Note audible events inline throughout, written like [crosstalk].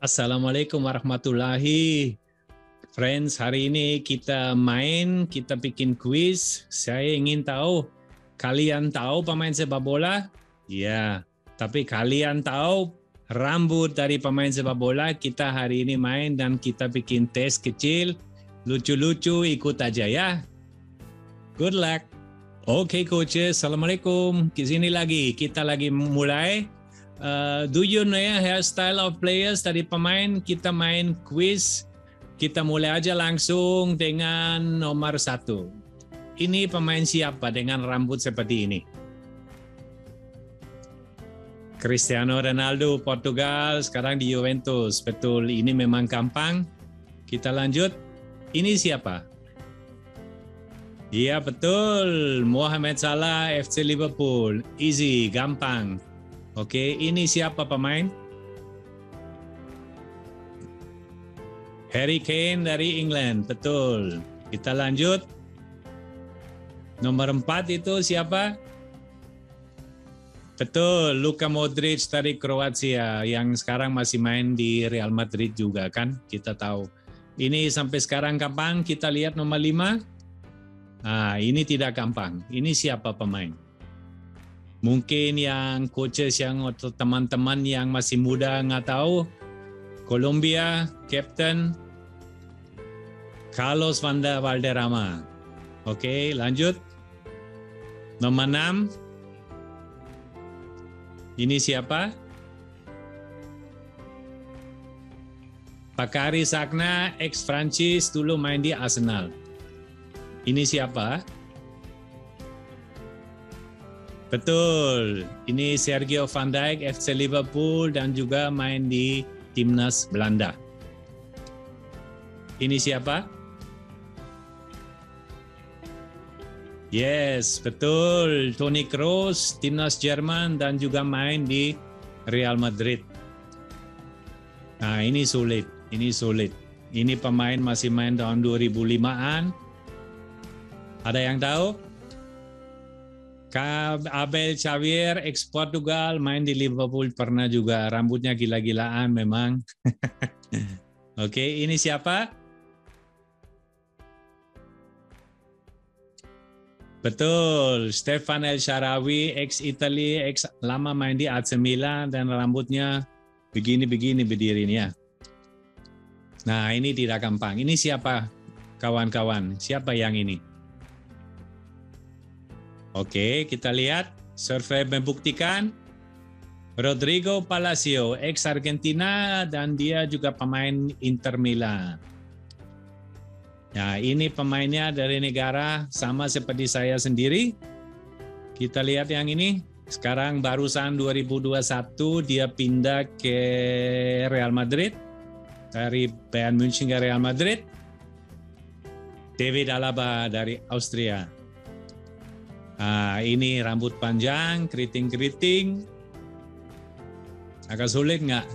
Assalamualaikum warahmatullahi Friends, hari ini kita main, kita bikin quiz. Saya ingin tahu, kalian tahu pemain sepak bola? Ya, tapi kalian tahu rambut dari pemain sepak bola? Kita hari ini main dan kita bikin tes kecil. Lucu-lucu, ikut aja ya. Good luck. Oke okay, coaches, Assalamualaikum. Di sini lagi, kita lagi mulai. Uh, do you know hairstyle of players dari pemain? Kita main quiz kita mulai aja langsung dengan nomor satu. Ini pemain siapa dengan rambut seperti ini? Cristiano Ronaldo Portugal sekarang di Juventus. Betul, ini memang gampang. Kita lanjut. Ini siapa? Iya betul, Mohamed Salah FC Liverpool. Easy, gampang. Oke, ini siapa pemain? Harry Kane dari England, betul. Kita lanjut. Nomor empat itu siapa? Betul, Luka Modric dari Kroasia yang sekarang masih main di Real Madrid juga kan, kita tahu. Ini sampai sekarang gampang, kita lihat nomor lima. Nah, ini tidak gampang. Ini siapa pemain? Mungkin yang coaches yang atau teman-teman yang masih muda nggak tahu, Colombia, Captain Carlos Vanda Valderrama. Oke, lanjut. Nomor 6. Ini siapa? Pakari Sakna, ex Prancis, dulu main di Arsenal. Ini siapa? Betul, ini Sergio Van Dijk, FC Liverpool, dan juga main di timnas Belanda. Ini siapa? Yes, betul. Toni Kroos, timnas Jerman dan juga main di Real Madrid. Nah, ini sulit. Ini sulit. Ini pemain masih main tahun 2005-an. Ada yang tahu? Abel Xavier ex Portugal main di Liverpool pernah juga rambutnya gila-gilaan memang. [laughs] Oke, okay, ini siapa? Betul, Stefan El Sharawi ex Italy, ex lama main di AC Milan dan rambutnya begini-begini berdirinya. Nah, ini tidak gampang. Ini siapa kawan-kawan? Siapa yang ini? Oke, kita lihat. Survei membuktikan Rodrigo Palacio, ex Argentina dan dia juga pemain Inter Milan. Nah, ini pemainnya dari negara sama seperti saya sendiri. Kita lihat yang ini. Sekarang barusan 2021 dia pindah ke Real Madrid. Dari Bayern München ke Real Madrid. David Alaba dari Austria. Nah, ini rambut panjang, keriting-keriting. Agak sulit nggak?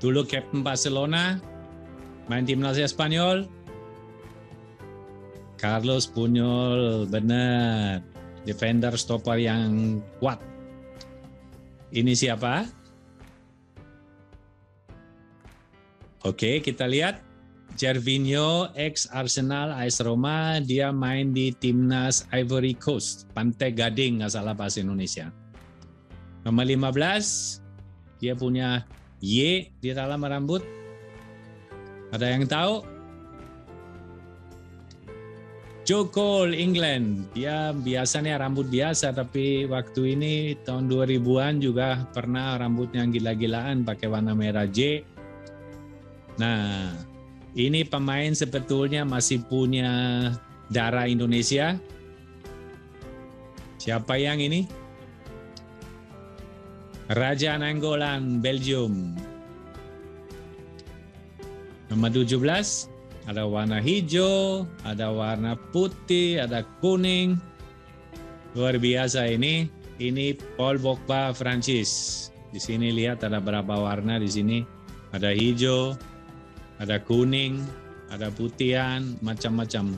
Dulu Captain Barcelona, main timnas Spanyol. Carlos Puyol, benar. Defender stopper yang kuat. Ini siapa? Oke, kita lihat. Gervinho ex Arsenal AS Roma dia main di timnas Ivory Coast Pantai Gading nggak salah bahasa Indonesia. Nomor 15 dia punya Y di dalam rambut. Ada yang tahu? Joe Cole England. Dia biasanya rambut biasa tapi waktu ini tahun 2000-an juga pernah rambutnya gila-gilaan pakai warna merah J. Nah ini pemain sebetulnya masih punya darah Indonesia. Siapa yang ini? Raja Nanggolan, Belgium. Nomor 17, ada warna hijau, ada warna putih, ada kuning. Luar biasa ini. Ini Paul Pogba Francis. Di sini lihat ada berapa warna di sini. Ada hijau, ada kuning, ada putihan, macam-macam.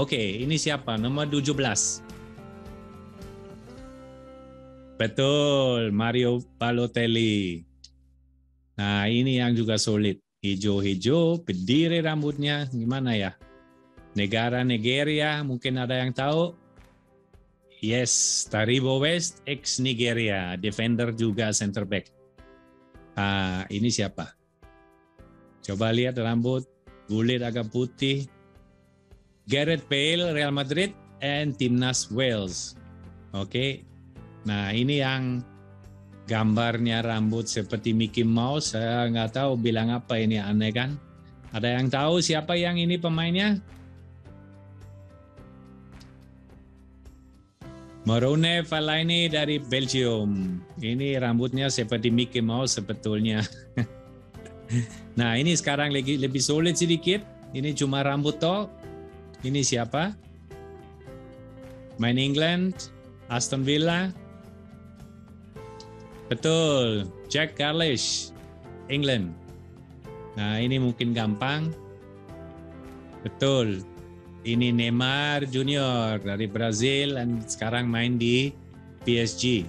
Oke, ini siapa? Nomor 17. Betul, Mario Balotelli. Nah, ini yang juga sulit. Hijau-hijau, berdiri rambutnya, gimana ya? Negara Nigeria, mungkin ada yang tahu. Yes, Taribo West, ex Nigeria, defender juga center back. Ah, ini siapa? Coba lihat rambut, kulit agak putih. Gareth Bale, Real Madrid, and Timnas Wales. Oke, okay. nah ini yang gambarnya rambut seperti Mickey Mouse. Saya nggak tahu bilang apa ini aneh kan? Ada yang tahu siapa yang ini pemainnya? Morone Fellaini dari Belgium. Ini rambutnya seperti Mickey Mouse sebetulnya. [laughs] [laughs] nah ini sekarang lagi lebih sulit sedikit. Ini cuma rambut toh. Ini siapa? Main England, Aston Villa. Betul, Jack Grealish, England. Nah ini mungkin gampang. Betul, ini Neymar Junior dari Brazil dan sekarang main di PSG.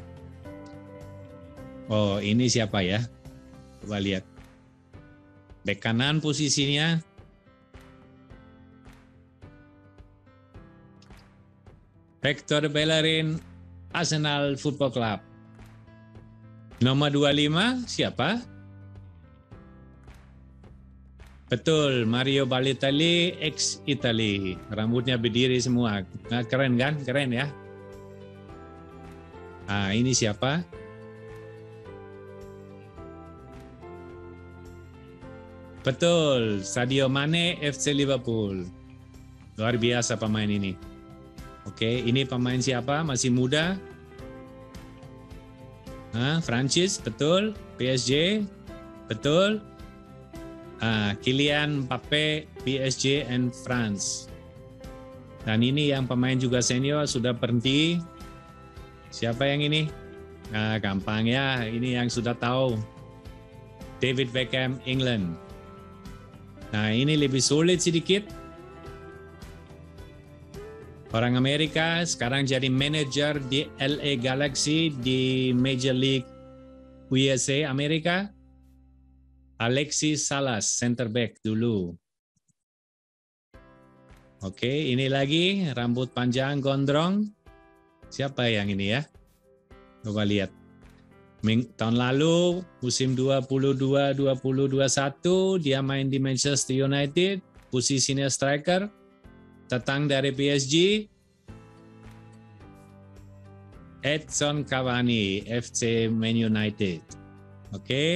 Oh, ini siapa ya? Coba lihat. Bek kanan posisinya Hector Bellerin Arsenal Football Club. Nomor 25 siapa? Betul, Mario Balotelli ex Italy. Rambutnya berdiri semua. Nah, keren kan? Keren ya. Ah, ini siapa? Betul, Sadio Mane FC Liverpool. Luar biasa pemain ini. Oke, ini pemain siapa? Masih muda. Ah, Francis, betul. PSG, betul. Ah, Kylian Mbappe, PSG and France. Dan ini yang pemain juga senior sudah berhenti. Siapa yang ini? Nah, gampang ya. Ini yang sudah tahu. David Beckham, England. Nah, ini lebih sulit sedikit. Orang Amerika sekarang jadi manajer di LA Galaxy di Major League USA Amerika. Alexis Salas, center back dulu. Oke, ini lagi rambut panjang gondrong. Siapa yang ini ya? Coba lihat. Tahun lalu musim 22-2021 dia main di Manchester United, posisinya striker. Datang dari PSG. Edson Cavani, FC Man United. Oke. Okay.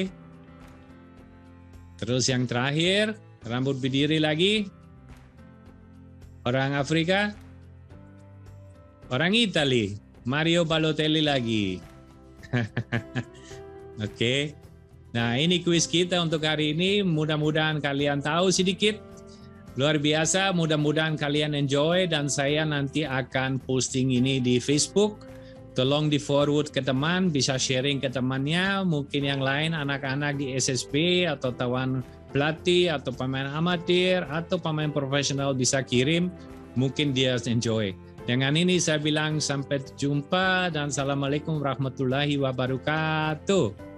Terus yang terakhir, rambut berdiri lagi. Orang Afrika. Orang Itali. Mario Balotelli lagi. [laughs] Oke. okay. Nah, ini kuis kita untuk hari ini. Mudah-mudahan kalian tahu sedikit. Luar biasa, mudah-mudahan kalian enjoy dan saya nanti akan posting ini di Facebook tolong di forward ke teman, bisa sharing ke temannya, mungkin yang lain anak-anak di SSB atau tawan pelatih atau pemain amatir atau pemain profesional bisa kirim, mungkin dia enjoy. Dengan ini saya bilang sampai jumpa dan assalamualaikum warahmatullahi wabarakatuh.